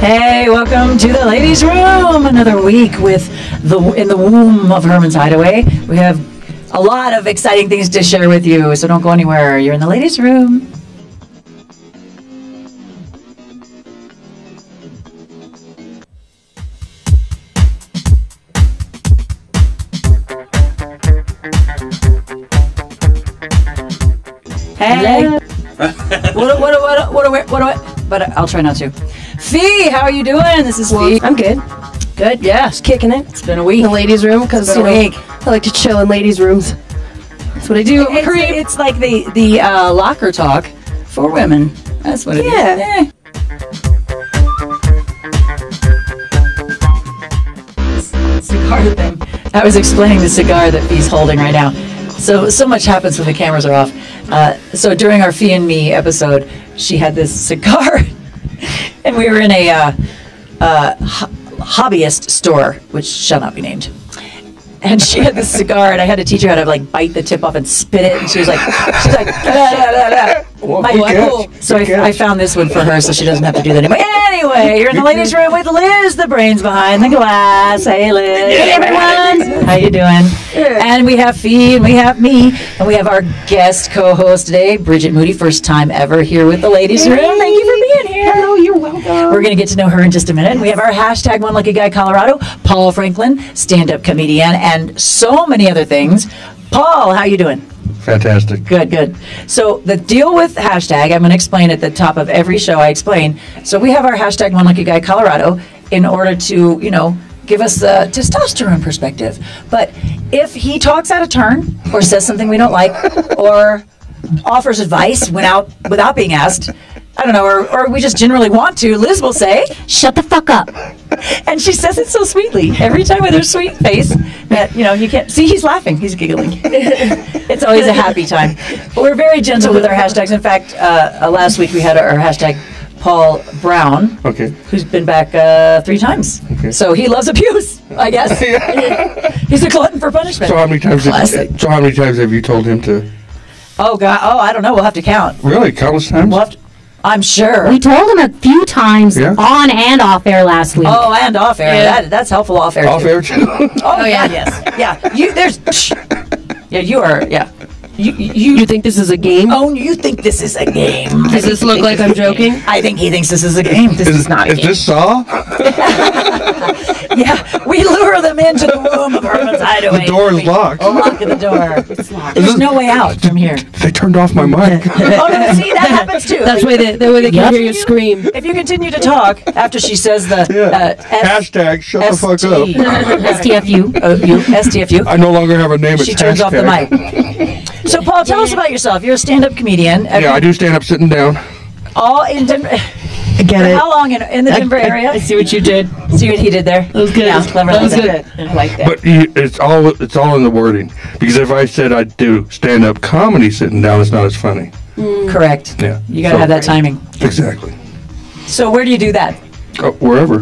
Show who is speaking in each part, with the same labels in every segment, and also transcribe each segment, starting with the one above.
Speaker 1: Hey, welcome to the ladies' room. Another week with the in the womb of Herman's Hideaway. We have a lot of exciting things to share with you, so don't go anywhere. You're in the ladies' room. Hey. what, what, what, what, what, what, what, what, but I'll try not to. Fee, how are you doing? This is Fee.
Speaker 2: I'm good.
Speaker 1: Good, yeah.
Speaker 2: Just kicking it.
Speaker 1: It's been a week.
Speaker 2: In the ladies' room because you know
Speaker 1: a week.
Speaker 2: I like to chill in ladies' rooms. That's what I do. I'm a
Speaker 1: It's,
Speaker 2: creep.
Speaker 1: it's like the the uh, locker talk for women. That's what it is.
Speaker 2: Yeah.
Speaker 1: Cigar thing. I was explaining the cigar that Fee's holding right now. So so much happens when the cameras are off. Uh, so during our Fee and Me episode, she had this cigar, and we were in a uh, uh, ho- hobbyist store, which shall not be named. And she had this cigar, and I had to teach her how to like bite the tip off and spit it. And she was like, she's like, "Da, da, da, da."
Speaker 3: Well,
Speaker 1: My- my- So I, I found this one for her, so she doesn't have to do that anymore. Anyway, you're in the ladies' room with Liz, the brains behind the glass. Hey, Liz. Hey, everyone. How you doing? And we have Fee, and we have me, and we have our guest co-host today, Bridget Moody, first time ever here with the ladies' room. Thank you for being here.
Speaker 2: Hello, you're welcome.
Speaker 1: We're going to get to know her in just a minute. We have our hashtag One Lucky Guy Colorado, Paul Franklin, stand-up comedian, and so many other things. Paul, how you doing?
Speaker 3: Fantastic.
Speaker 1: Good, good. So the deal with hashtag, I'm going to explain at the top of every show I explain. So we have our hashtag One Lucky Guy Colorado in order to, you know, give us the testosterone perspective. But if he talks out of turn or says something we don't like or offers advice without without being asked, I don't know, or, or we just generally want to, Liz will say,
Speaker 4: Shut the fuck up.
Speaker 1: and she says it so sweetly every time with her sweet face that you know you can't see he's laughing he's giggling it's always a happy time but we're very gentle with our hashtags in fact uh, uh, last week we had our hashtag paul brown
Speaker 3: Okay.
Speaker 1: who's been back uh, three times
Speaker 3: Okay.
Speaker 1: so he loves abuse i guess he's a glutton for punishment
Speaker 3: So how many times?
Speaker 1: Classic.
Speaker 3: Have, so how many times have you told him to?
Speaker 1: oh god oh i don't know we'll have to count
Speaker 3: Really, countless times.
Speaker 1: we'll have to, i'm sure
Speaker 4: We told him a few times
Speaker 3: Yeah.
Speaker 4: on and off air last week.
Speaker 1: oh and off air
Speaker 2: Yeah.
Speaker 1: that, that's helpful off air
Speaker 3: Off
Speaker 1: too.
Speaker 3: air too.
Speaker 1: Oh, oh, yeah, yes, yeah. You there's, yeah, you are, yeah. You you,
Speaker 2: You think this is a game?
Speaker 1: oh, you think this is a game?
Speaker 2: Does this look like I'm joking?
Speaker 1: I think he thinks this is a game. This is not a
Speaker 3: Is
Speaker 1: game.
Speaker 3: this Saw?
Speaker 1: yeah, we lure them into the womb of Herman's hideaway.
Speaker 3: The door is locked. Oh.
Speaker 1: Lock the door. It's locked. There's no way out from here.
Speaker 3: They turned off my mic.
Speaker 1: Oh no, see that happens too.
Speaker 2: That's why they, the way they can hear you scream.
Speaker 1: If you continue to talk after she says the
Speaker 3: yeah.
Speaker 1: uh, S-
Speaker 3: Hashtag shut the fuck up.
Speaker 1: ST.
Speaker 4: STFU.
Speaker 1: Oh, you STFU.
Speaker 3: I no longer have a name.
Speaker 1: She
Speaker 3: it's
Speaker 1: turns off the mic. So, Paul, tell us about yourself. You're a stand-up comedian.
Speaker 3: Yeah, I do stand up sitting down.
Speaker 1: All in Denver.
Speaker 2: I get it.
Speaker 1: How long in, in the Denver area?
Speaker 2: I see what you did.
Speaker 1: See what he did there? That
Speaker 2: was good.
Speaker 1: Yeah, clever.
Speaker 2: That was
Speaker 1: like
Speaker 2: good.
Speaker 1: I like that.
Speaker 3: But you, it's all it's all in the wording. Because if I said I do stand up comedy sitting down, it's not as funny.
Speaker 1: Correct.
Speaker 3: Yeah.
Speaker 1: You got to
Speaker 3: So-
Speaker 1: have that timing.
Speaker 3: Exactly.
Speaker 1: So, where do you do that?
Speaker 3: Oh, wherever,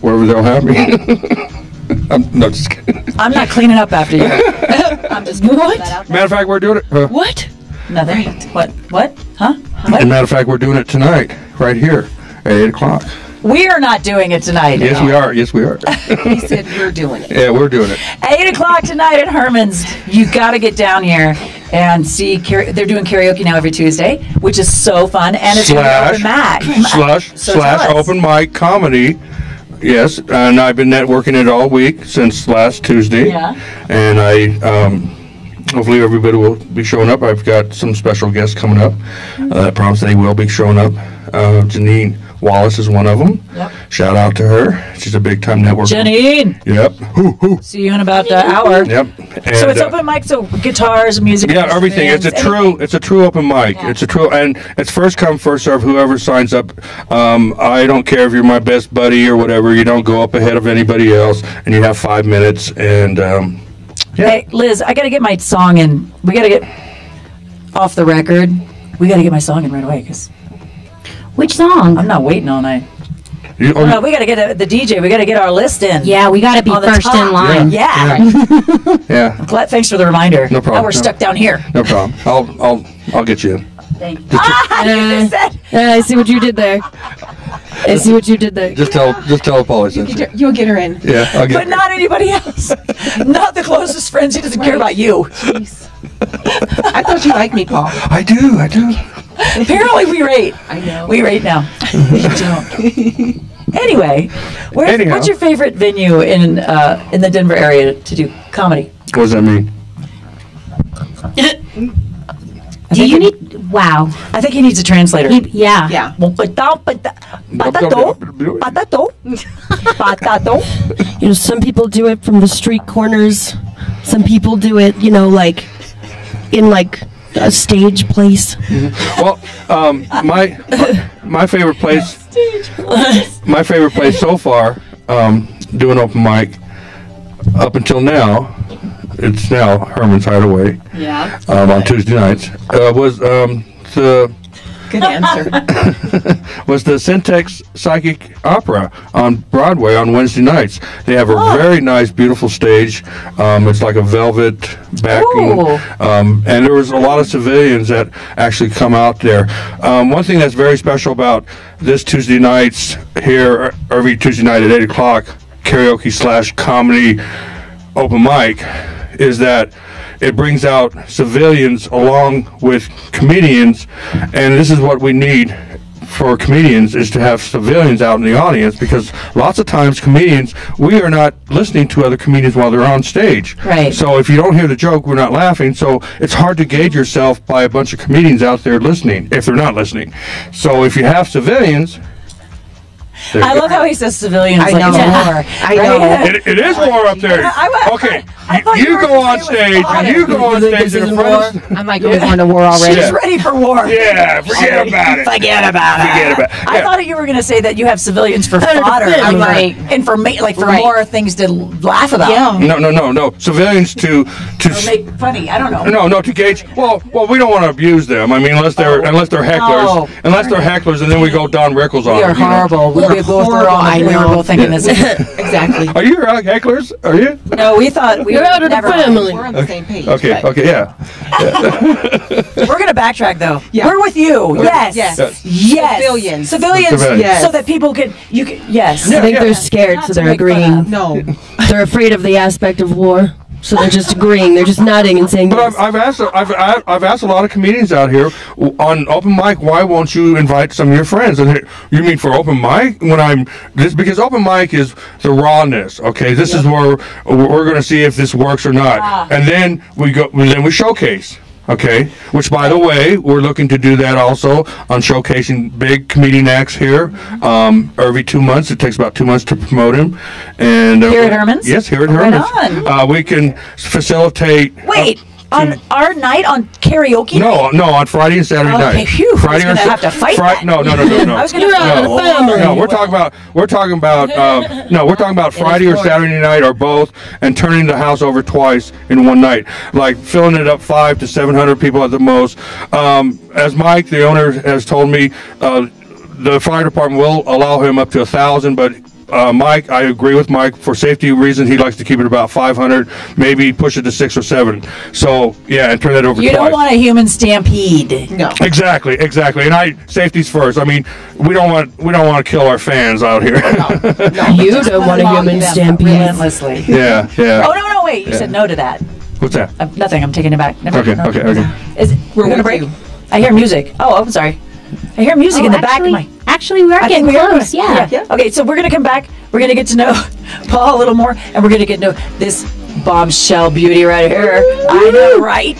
Speaker 3: wherever they'll have me. I'm no, just kidding.
Speaker 1: I'm not cleaning up after you. I'm just gonna that out.
Speaker 3: Matter of fact, we're doing it. Uh,
Speaker 2: What?
Speaker 1: Nothing. What? What? Huh?
Speaker 3: As a matter of fact, we're doing it tonight, right here, at eight o'clock.
Speaker 1: We are not doing it tonight.
Speaker 3: Yes, we are. Yes, we are.
Speaker 2: He said we're doing it.
Speaker 3: yeah, we're doing it.
Speaker 1: Eight o'clock tonight at Herman's. You got to get down here and see. They're doing karaoke now every Tuesday, which is so fun, and it's
Speaker 3: Slash
Speaker 1: open mic.
Speaker 3: slash
Speaker 1: So
Speaker 3: slash open mic comedy. Yes, and I've been networking it all week since last Tuesday.
Speaker 1: Yeah.
Speaker 3: And I um, hopefully everybody will be showing up. I've got some special guests coming up. Uh, I promise they will be showing up. Uh, Janine Wallace is one of them.
Speaker 1: Yep.
Speaker 3: Shout out to her. She's a big time networker.
Speaker 1: Janine,
Speaker 3: Yep. Hoo, hoo.
Speaker 1: see you in about an hour.
Speaker 3: Yep.
Speaker 1: So it's
Speaker 3: uh,
Speaker 1: open mic, so guitars, music.
Speaker 3: Yeah, everything. It's a
Speaker 1: instruments,
Speaker 3: true. It's a true open mic. It's a true, and it's first come, first serve. Whoever signs up, um, I don't care if you're my best buddy or whatever. You don't go up ahead of anybody else, and you have five minutes. And um, yeah,
Speaker 1: Hey, Liz, I got to get my song in. We got to get off the record. We got to get my song in right away because
Speaker 4: Which song?
Speaker 1: I'm not waiting all night.
Speaker 3: you, oh,
Speaker 1: No, we got to get a, the DJ. We got to get our list in.
Speaker 4: Yeah, we got to be
Speaker 1: On the
Speaker 4: first
Speaker 1: top.
Speaker 4: in line.
Speaker 1: Yeah.
Speaker 3: yeah,
Speaker 1: Glad, thanks for the reminder.
Speaker 3: No problem.
Speaker 1: Now we're
Speaker 3: No.
Speaker 1: stuck down here.
Speaker 3: no problem. I'll, I'll, I'll get you in.
Speaker 1: Thank you. Ah, you just said-
Speaker 2: Uh, I see what you did there. I see what you did there.
Speaker 3: Just tell, just tell Pauli.
Speaker 2: You
Speaker 3: Since,
Speaker 2: get- You'll get her in.
Speaker 3: yeah, I'll
Speaker 1: But
Speaker 3: get.
Speaker 1: not anybody else. not the closest friends. He doesn't care about you.
Speaker 2: Jeez. I thought you liked me, Paul.
Speaker 3: I do, I do.
Speaker 1: Apparently, we rate.
Speaker 2: I know.
Speaker 1: We rate now. We don't. Anyway, where, what's your favorite venue in uh, in the Denver area to do comedy?
Speaker 3: What does that mean?
Speaker 4: Do you need? Wow.
Speaker 1: I think he needs a translator.
Speaker 4: He- yeah.
Speaker 2: Yeah.
Speaker 1: Patato, patato, patato, patato.
Speaker 2: You know, some people do it from the street corners. Some people do it, you know, like in like a stage place.
Speaker 3: Well, um, my my favorite place, my favorite place so far, um, doing open mic, up until now, it's now Herman's Hideaway
Speaker 1: Yeah.
Speaker 3: um, on Tuesday nights. Uh, was um, the
Speaker 2: Good answer.
Speaker 3: was the Syntax Psychic Opera on Broadway on Wednesday nights. They have a very nice, beautiful stage. Um, it's like a velvet backing, um, and there was a lot of civilians that actually come out there. Um, one thing that's very special about this Tuesday nights here, every Tuesday night at eight o'clock, karaoke slash comedy open mic, is that it brings out civilians along with comedians, and this is what we need for comedians is to have civilians out in the audience because lots of times comedians we are not listening to other comedians while they're on stage.
Speaker 1: Right.
Speaker 3: So if you don't hear the joke, we're not laughing. So it's hard to gauge yourself by a bunch of comedians out there listening if they're not listening. So if you have civilians,
Speaker 1: I love how he says civilians
Speaker 2: I
Speaker 1: like
Speaker 2: know.
Speaker 1: it's war.
Speaker 2: I know.
Speaker 1: right?
Speaker 3: It, it is war up there.
Speaker 1: I- I-
Speaker 3: okay,
Speaker 1: I thought
Speaker 3: you,
Speaker 1: you
Speaker 3: go on
Speaker 1: say it was
Speaker 3: stage. You go on stage
Speaker 2: this
Speaker 3: in
Speaker 2: isn't
Speaker 3: front of.
Speaker 2: I might go going to war already.
Speaker 1: She's ready for war.
Speaker 3: Yeah, forget about it.
Speaker 1: Forget about it.
Speaker 3: Forget about it.
Speaker 1: I thought you were going to say that you have civilians for fodder.
Speaker 2: defend
Speaker 1: I mean,
Speaker 2: me.
Speaker 1: like, informa- like for more things to laugh about.
Speaker 2: Yeah.
Speaker 3: No, no, no, no. Civilians to to.
Speaker 1: Make funny. I don't know.
Speaker 3: no, no, to gauge. Well, well, we don't want to abuse them. I mean, unless they're
Speaker 1: Oh.
Speaker 3: unless they're hecklers, unless they're hecklers, and then we go Don Rickles on
Speaker 1: We are
Speaker 3: them, you know.
Speaker 1: horrible. We,
Speaker 2: We're
Speaker 1: we both were
Speaker 2: horrible,
Speaker 1: on.
Speaker 2: I
Speaker 1: We were both thinking this.
Speaker 2: exactly.
Speaker 3: Are you uh, hecklers? Are you?
Speaker 1: No, we thought we
Speaker 2: You're
Speaker 1: were
Speaker 2: out of the
Speaker 1: never.
Speaker 2: family. We're on the same page.
Speaker 3: Okay,
Speaker 2: but-
Speaker 3: okay, yeah.
Speaker 1: We're going to backtrack though.
Speaker 2: Yeah.
Speaker 1: We're with you. Yes.
Speaker 2: Yes.
Speaker 3: Yes.
Speaker 1: Yes.
Speaker 2: Civilians.
Speaker 1: Civilians.
Speaker 3: Civilians.
Speaker 2: Yes.
Speaker 1: So that people can. You can. Yes.
Speaker 2: I think
Speaker 3: Yeah.
Speaker 2: they're scared, so they're agreeing. No, they're afraid of the aspect of war, so they're just agreeing. They're just nodding and saying
Speaker 3: But
Speaker 2: yes.
Speaker 3: I've, I've asked I've, I've I've asked a lot of comedians out here on open mic. Why won't you invite some of your friends? And you mean for open mic when I'm this because open mic is the rawness. Okay, this is where we're, we're going to see if this works or not,
Speaker 1: Ah.
Speaker 3: and then we go then we showcase. Okay, which by the way, we're looking to do that also on showcasing big comedian acts here. Um, every two months, it takes about two months to promote him. And uh,
Speaker 1: Here at Herman's?
Speaker 3: yes, here at
Speaker 1: Right
Speaker 3: Herman's.
Speaker 1: on.
Speaker 3: Uh, we can facilitate.
Speaker 1: Wait. On our night on karaoke.
Speaker 3: No, no, on Friday and Saturday
Speaker 1: Okay,
Speaker 3: night.
Speaker 1: phew, I was
Speaker 3: Friday
Speaker 1: gonna
Speaker 3: or
Speaker 1: have to fight
Speaker 3: Fri-
Speaker 1: that.
Speaker 3: No, no, no, no, no.
Speaker 1: I was gonna
Speaker 2: You're
Speaker 1: fight
Speaker 3: no, no, we're talking about we're talking about uh, no, we're talking about Friday or. Saturday night or both, and turning the house over twice in one night, like filling it up five to seven hundred people at the most. Um, as Mike, the owner, has told me, uh, the fire department will allow him up to a thousand, but. Uh, Mike, I agree with Mike. For safety reasons, he likes to keep it about 500, maybe push it to six or seven. So, yeah, and turn that over
Speaker 1: You
Speaker 3: twice.
Speaker 1: don't want a human stampede.
Speaker 2: no.
Speaker 3: Exactly, exactly. And I safety's first. I mean, we don't want we don't want to kill our fans out here.
Speaker 2: You don't want a human stampede.
Speaker 1: Relentlessly.
Speaker 3: yeah, yeah.
Speaker 1: Oh no no wait! You said no to that.
Speaker 3: What's that?
Speaker 1: Uh, nothing. I'm taking it back. Never,
Speaker 3: Okay,
Speaker 1: no.
Speaker 3: okay, okay.
Speaker 1: Is it, we're,
Speaker 2: We're
Speaker 1: gonna
Speaker 2: with
Speaker 1: break.
Speaker 2: you.
Speaker 1: I hear music. Oh, I'm sorry. I hear music in oh, the back of
Speaker 4: actually,
Speaker 1: my.
Speaker 4: Actually, we are
Speaker 1: I think
Speaker 4: getting
Speaker 1: we are.
Speaker 4: close. Yeah.
Speaker 1: yeah. Okay, so we're gonna come back. We're gonna get to know Paul a little more, and we're gonna get to know this bombshell beauty right here. I know, right?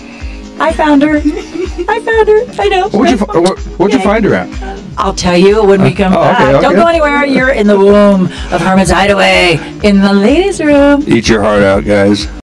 Speaker 1: I found her. I found her. I know.
Speaker 3: Where'd you where, where'd you find her at?
Speaker 1: I'll tell you when we uh, come
Speaker 3: oh, okay,
Speaker 1: back. Don't go anywhere. You're in the womb of Herman's Hideaway in the ladies' room.
Speaker 3: Eat your heart out, guys.